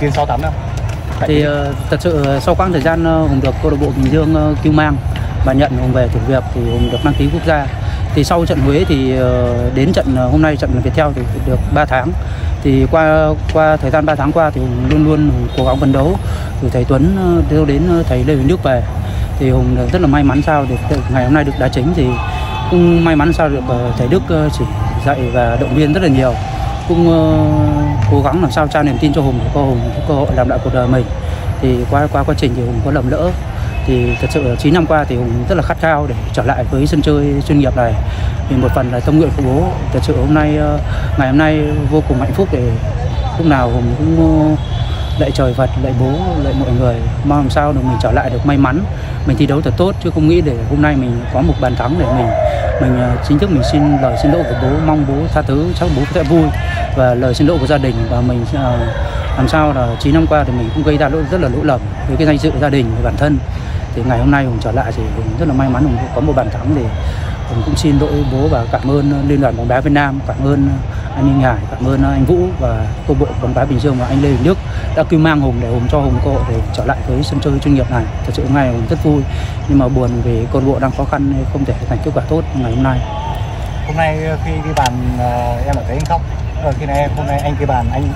Kiên 68 năm. thì uh, thật sự uh, sau quãng thời gian uh, hùng được câu lạc bộ bình dương cứu mang và nhận hùng về thử việc thì hùng được đăng ký quốc gia. Thì sau trận huế thì đến trận hôm nay trận viettel thì được 3 tháng. Thì qua qua thời gian 3 tháng qua thì hùng luôn luôn hùng cố gắng phấn đấu từ thầy tuấn uh, đến thầy lê huỳnh đức về. Thì hùng rất là may mắn sao được ngày hôm nay được đá chính thì cũng may mắn sao được thầy đức chỉ dạy và động viên rất là nhiều. Cũng cố gắng làm sao trao niềm tin cho hùng để có hùng có cơ hội làm lại cuộc đời mình. Thì qua qua quá trình thì hùng có lầm lỡ. Thì thật sự 9 năm qua thì hùng rất là khát khao để trở lại với sân chơi chuyên nghiệp này. Vì một phần là tâm nguyện của bố. Thật sự hôm nay ờ, ngày hôm nay vô cùng hạnh phúc để lúc nào hùng cũng ờ, lại trời Phật, lại bố, lại mọi người. Mong làm sao được mình trở lại được may mắn. Mình thi đấu thật tốt chứ không nghĩ để hôm nay mình có một bàn thắng để mình mình ờ, chính thức mình xin lời xin lỗi của bố. Mong bố tha thứ chắc bố sẽ vui và lời xin lỗi của gia đình và mình uh, làm sao là 9 năm qua thì mình cũng gây ra lỗi rất là lỗi lầm với cái danh dự gia đình và bản thân. Thì ngày hôm nay hùng trở lại thì hùng rất là may mắn hùng có một bàn thắng thì hùng cũng xin lỗi bố và cảm ơn liên đoàn bóng đá việt nam cảm ơn anh Minh Hải cảm ơn anh Vũ và câu bộ bóng đá Bình Dương và anh Lê Đình Đức đã cứu mang Hùng để Hùng cho Hùng cơ hội để trở lại với sân chơi chuyên nghiệp này. Thật sự hôm nay Hùng rất vui nhưng mà buồn vì câu bộ đang khó khăn không thể thành kết quả tốt ngày hôm nay. Hôm nay khi ghi bàn ờ, em ở thấy anh khóc ở khi này hôm nay anh cái bàn anh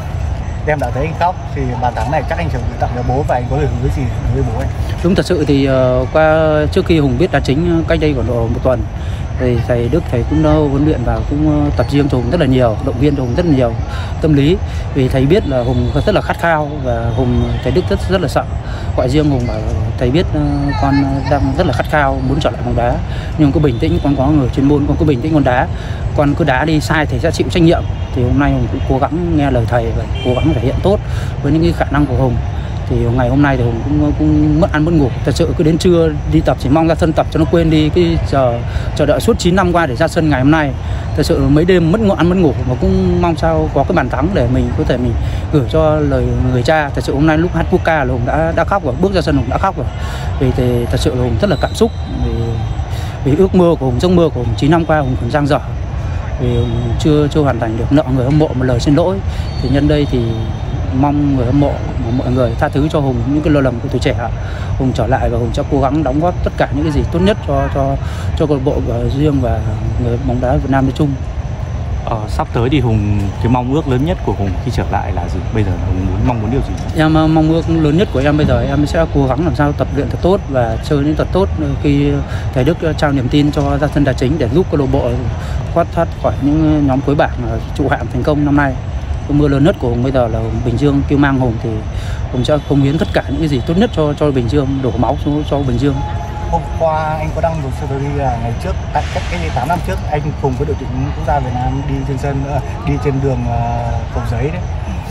em đã thấy anh khóc thì bàn thắng này chắc anh chuẩn bị tặng cho bố và anh có lời hứa gì với bố anh? Đúng thật sự thì uh, qua trước khi hùng biết đá chính cách đây khoảng độ một tuần thì thầy Đức, thầy cũng huấn luyện và cũng ờ, tập riêng cho Hùng rất là nhiều, động viên cho Hùng rất là nhiều tâm lý. Vì thầy biết là Hùng rất là khát khao và Hùng, thầy Đức rất rất là sợ. Gọi riêng Hùng bảo thầy biết ờ, con đang rất là khát khao, muốn trở lại bóng đá. Nhưng cứ bình tĩnh, con có người chuyên môn, con cứ bình tĩnh con đá. Con cứ đá đi, sai thầy sẽ chịu trách nhiệm. Thì hôm nay Hùng cũng cố gắng nghe lời thầy và cố gắng thể hiện tốt với những cái khả năng của Hùng thì ngày hôm nay thì hùng cũng, cũng mất ăn mất ngủ. Thật sự cứ đến trưa đi tập chỉ mong ra sân tập cho nó quên đi cái chờ chờ đợi suốt 9 năm qua để ra sân ngày hôm nay. Thật sự mấy đêm mất ngủ ăn mất ngủ mà cũng mong sao có cái bàn thắng để mình có thể mình gửi cho lời người cha. Thật sự hôm nay lúc hát quốc ca là hùng đã đã khóc rồi bước ra sân hùng đã khóc rồi. Vì thì thật sự là hùng rất là cảm xúc vì, vì ước mơ của hùng giấc mơ của hùng 9 năm qua hùng còn giang dở. Vì hùng chưa chưa hoàn thành được nợ người hâm mộ một lời xin lỗi. Thì nhân đây thì mong người hâm mộ mọi người tha thứ cho Hùng những cái lơ lầm của tuổi trẻ Hùng trở lại và Hùng sẽ cố gắng đóng góp tất cả những cái gì tốt nhất cho cho cho câu lạc bộ và riêng và người bóng đá Việt Nam nói chung Ờ, sắp tới thì Hùng cái mong ước lớn nhất của Hùng khi trở lại là gì? Bây giờ Hùng muốn mong muốn điều gì? Em mong ước lớn nhất của em bây giờ em sẽ cố gắng làm sao tập luyện thật tốt và chơi những thật tốt khi thầy Đức trao niềm tin cho ra sân đá chính để giúp câu lạc bộ thoát thoát khỏi những nhóm cuối bảng trụ hạng thành công năm nay cái mưa lớn nhất của Hùng bây giờ là Bình Dương kêu mang Hùng thì Hùng sẽ cống hiến tất cả những cái gì tốt nhất cho cho Bình Dương đổ máu cho, cho Bình Dương. Hôm qua anh có đăng một story là ngày trước tại cách cái 8 năm trước anh cùng với đội tuyển quốc gia Việt Nam đi trên sân đi trên đường cầu giấy đấy.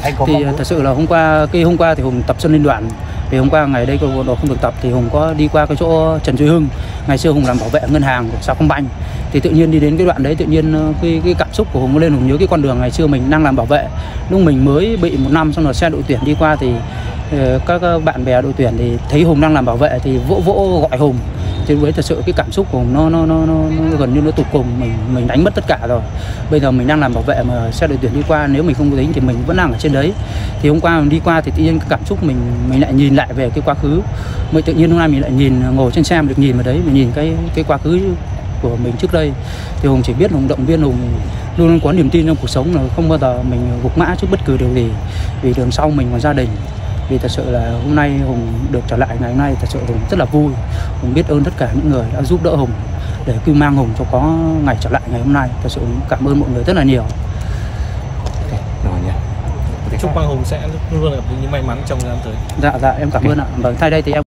Anh có thì thật sự là hôm qua cái hôm qua thì Hùng tập sân liên đoàn. Vì hôm qua ngày đây câu lạc không được tập thì Hùng có đi qua cái chỗ Trần Duy Hưng. Ngày xưa Hùng làm bảo vệ ngân hàng của Sacombank thì tự nhiên đi đến cái đoạn đấy tự nhiên ờ, cái, cái cảm xúc của Hùng lên. Hùng nhớ cái con đường ngày xưa mình đang làm bảo vệ. Lúc mình mới bị một năm xong rồi xe đội tuyển đi qua thì ờ, các bạn bè đội tuyển thì thấy Hùng đang làm bảo vệ thì vỗ vỗ gọi Hùng. Thì với thật sự cái cảm xúc của Hùng nó nó, nó, nó, nó gần như nó tụt cùng. Mình mình đánh mất tất cả rồi. Bây giờ mình đang làm bảo vệ mà xe đội tuyển đi qua nếu mình không có tính thì mình vẫn đang ở trên đấy. Thì hôm qua mình đi qua thì tự nhiên cái cảm xúc mình mình lại nhìn lại về cái quá khứ. Mới tự nhiên hôm nay mình lại nhìn ngồi trên xe mình được nhìn vào đấy mình nhìn cái cái quá khứ của mình trước đây. Thì hùng chỉ biết hùng động viên hùng luôn luôn có niềm tin trong cuộc sống là không bao giờ mình gục ngã trước bất cứ điều gì. Vì đường sau mình còn gia đình. Vì thật sự là hôm nay hùng được trở lại ngày hôm nay thật sự hùng rất là vui. Hùng biết ơn tất cả những người đã giúp đỡ hùng để cứu mang hùng cho có ngày trở lại ngày hôm nay. Thật sự cảm ơn mọi người rất là nhiều. Chúc Quang Hùng sẽ luôn luôn gặp những may mắn trong thời gian tới. Dạ dạ em cảm ơn ạ. Vâng thay đây thì em